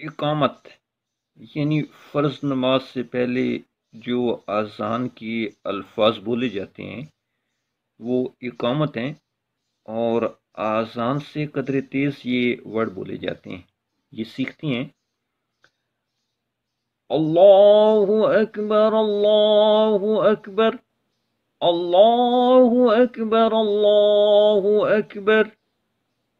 इकामत, यानी फ़र्ज़ नमाज़ से पहले जो आज़ान के अल्फाज बोले जाते हैं, वो इकामत हैं और आज़ान से कदर तेज़ ये वर्ड बोले जाते हैं, ये सीखती हैं। अल्लाह अकबर अल्लाह अकबर अल्लाह अकबर अल्लाह अकबर।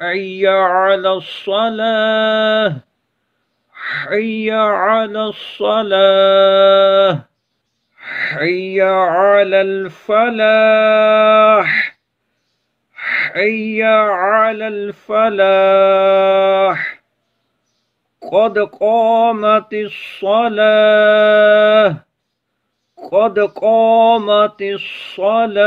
حي على الصلاة. حي على الصلاة. حي على الفلاح. حي على الفلاح. قد قامت الصلاة. قد قامت الصلاة.